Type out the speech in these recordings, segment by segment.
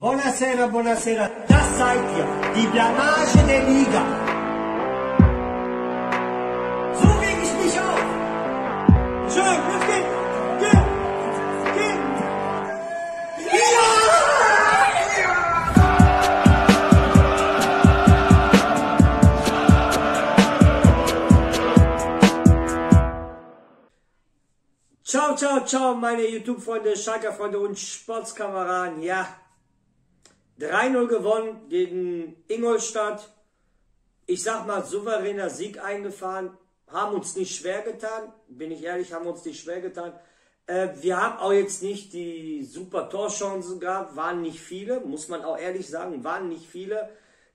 Buonasera, buonasera, das seid ihr, die Blamage der Liga. So reg ich mich auf. Schön, los geht's. Geht, geht. Ja! Ciao, ciao, ciao, meine YouTube-Freunde, Schalker-Freunde und Sportskameraden. Ja, 3-0 gewonnen gegen Ingolstadt. Ich sag mal, souveräner Sieg eingefahren. Haben uns nicht schwer getan. Bin ich ehrlich, haben uns nicht schwer getan. Äh, wir haben auch jetzt nicht die super Torchancen gehabt. Waren nicht viele, muss man auch ehrlich sagen. Waren nicht viele.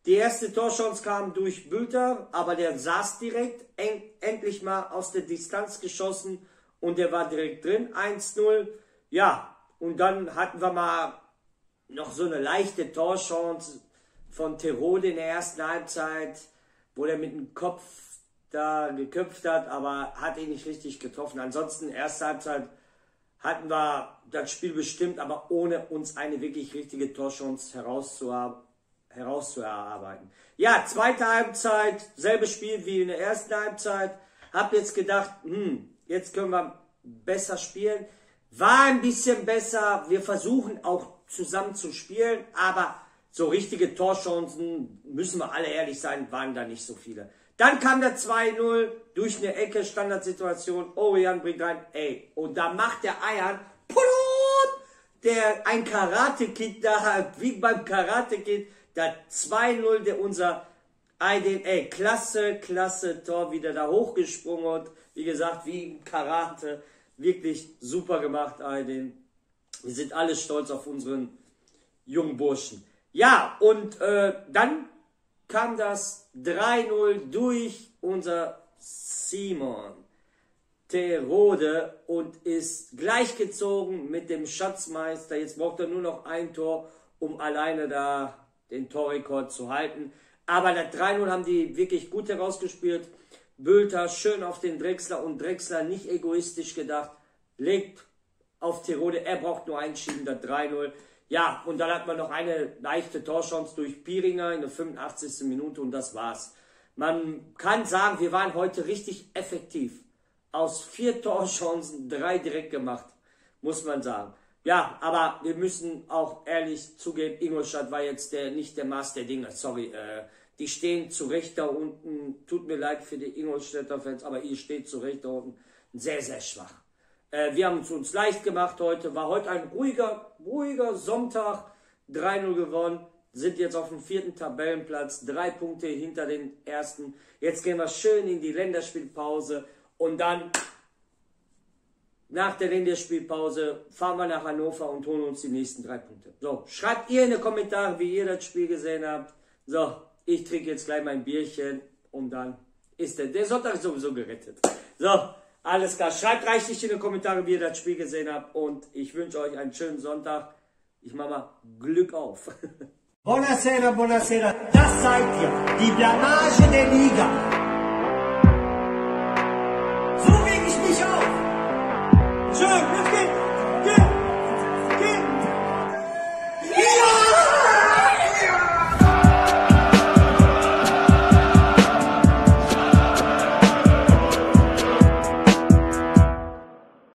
Die erste Torchance kam durch Bülter, aber der saß direkt. En endlich mal aus der Distanz geschossen und der war direkt drin. 1-0. Ja, und dann hatten wir mal noch so eine leichte Torchance von Terode in der ersten Halbzeit, wo er mit dem Kopf da geköpft hat, aber hat ihn nicht richtig getroffen. Ansonsten, erste Halbzeit hatten wir das Spiel bestimmt, aber ohne uns eine wirklich richtige Torchance herauszuerarbeiten. Ja, zweite Halbzeit, selbes Spiel wie in der ersten Halbzeit. Hab jetzt gedacht, hm, jetzt können wir besser spielen. War ein bisschen besser. Wir versuchen auch zusammen zu spielen, aber so richtige Torchancen, müssen wir alle ehrlich sein, waren da nicht so viele. Dann kam der 2-0 durch eine Ecke, Standardsituation. Orian bringt rein, ey, und da macht der Eiern, der ein Karate-Kid da hat, wie beim Karate-Kid, der 2-0, der unser Aiden, ey, klasse, klasse Tor, wieder da hochgesprungen und wie gesagt, wie im Karate, wirklich super gemacht, Aiden. Wir sind alle stolz auf unseren jungen Burschen. Ja, und äh, dann kam das 3-0 durch unser Simon Terode und ist gleichgezogen mit dem Schatzmeister. Jetzt braucht er nur noch ein Tor, um alleine da den Torrekord zu halten. Aber das 3-0 haben die wirklich gut herausgespielt. Bülter schön auf den Drechsler und Drechsler nicht egoistisch gedacht, legt auf Tirode. Er braucht nur einschieben, das 3-0. Ja, und dann hat man noch eine leichte Torchance durch Piringer in der 85. Minute und das war's. Man kann sagen, wir waren heute richtig effektiv. Aus vier Torchancen drei direkt gemacht, muss man sagen. Ja, aber wir müssen auch ehrlich zugeben, Ingolstadt war jetzt der, nicht der Maß der Dinge. Sorry, äh, die stehen zu Recht da unten. Tut mir leid für die Ingolstädter Fans, aber ihr steht zu Recht da unten. Sehr, sehr schwach. Äh, wir haben es uns leicht gemacht heute. War heute ein ruhiger, ruhiger Sonntag. 3-0 gewonnen. Sind jetzt auf dem vierten Tabellenplatz. Drei Punkte hinter den ersten. Jetzt gehen wir schön in die Länderspielpause. Und dann, nach der Länderspielpause, fahren wir nach Hannover und holen uns die nächsten drei Punkte. So, schreibt ihr in die Kommentare, wie ihr das Spiel gesehen habt. So, ich trinke jetzt gleich mein Bierchen und dann ist der, der Sonntag sowieso gerettet. So, alles klar. Schreibt reichlich in die Kommentare, wie ihr das Spiel gesehen habt. Und ich wünsche euch einen schönen Sonntag. Ich mache mal Glück auf. Buonasera, buonasera. Das seid ihr. Die Blamage der Liga.